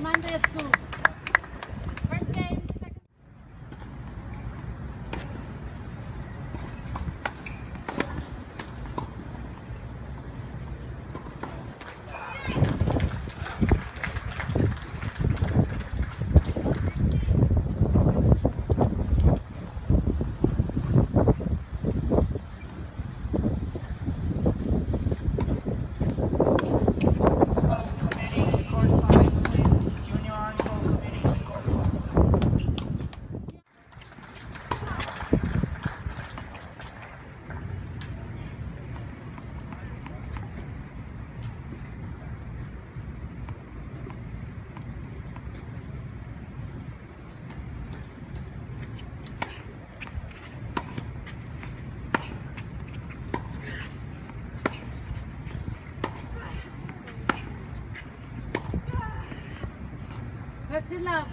Amanda School. Left in love.